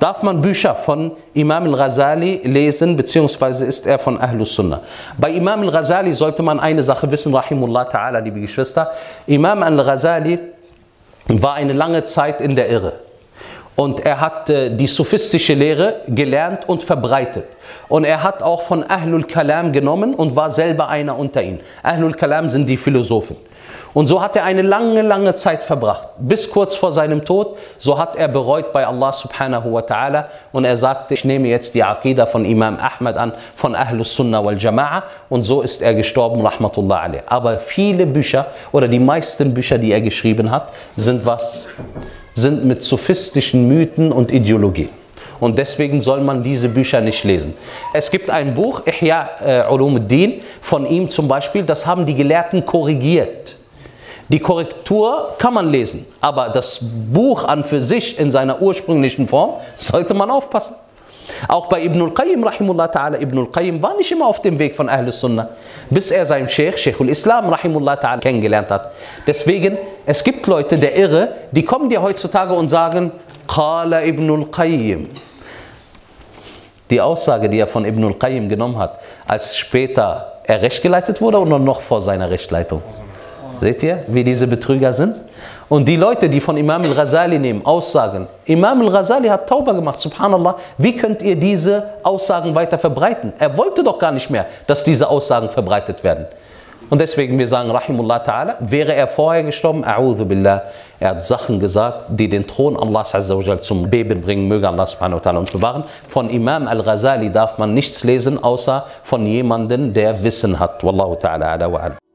darf man Bücher von Imam al-Ghazali lesen, beziehungsweise ist er von Ahlus Sunnah. Bei Imam al-Ghazali sollte man eine Sache wissen, Rahimullah ta'ala, liebe Geschwister. Imam al-Ghazali war eine lange Zeit in der Irre. Und er hat äh, die sophistische Lehre gelernt und verbreitet. Und er hat auch von Ahlul Kalam genommen und war selber einer unter ihnen. Ahlul Kalam sind die Philosophen. Und so hat er eine lange, lange Zeit verbracht. Bis kurz vor seinem Tod, so hat er bereut bei Allah subhanahu wa ta'ala. Und er sagte, ich nehme jetzt die Aqidah von Imam Ahmad an, von Ahlus Sunnah wal Jama'a. Und so ist er gestorben, rahmatullah alayh. Aber viele Bücher oder die meisten Bücher, die er geschrieben hat, sind was? sind mit sophistischen Mythen und Ideologie. Und deswegen soll man diese Bücher nicht lesen. Es gibt ein Buch, Ihya äh, Ulumuddin, von ihm zum Beispiel, das haben die Gelehrten korrigiert. Die Korrektur kann man lesen, aber das Buch an für sich in seiner ursprünglichen Form sollte man aufpassen. Auch bei Ibn al-Qayyim, rahimullah ta'ala, Ibn al-Qayyim war nicht immer auf dem Weg von Ahlus Sunnah, bis er seinen Sheikh, Sheikh al-Islam, rahimullah ta'ala, kennengelernt hat. Deswegen, es gibt Leute, der Irre, die kommen dir heutzutage und sagen, Qala Ibn al-Qayyim. Die Aussage, die er von Ibn al-Qayyim genommen hat, als später er rechtgeleitet wurde oder noch vor seiner Rechtleitung? Seht ihr, wie diese Betrüger sind? Und die Leute, die von Imam al-Ghazali nehmen, Aussagen, Imam al-Ghazali hat Tauber gemacht, subhanallah, wie könnt ihr diese Aussagen weiter verbreiten? Er wollte doch gar nicht mehr, dass diese Aussagen verbreitet werden. Und deswegen, wir sagen, Rahimullah ta'ala, wäre er vorher gestorben, a'udhu billah, er hat Sachen gesagt, die den Thron Allahs zum Beben bringen, möge Allah subhanahu wa ta'ala uns bewahren. Von Imam al-Ghazali darf man nichts lesen, außer von jemandem, der Wissen hat. Wallahu ta'ala ala wa'ala.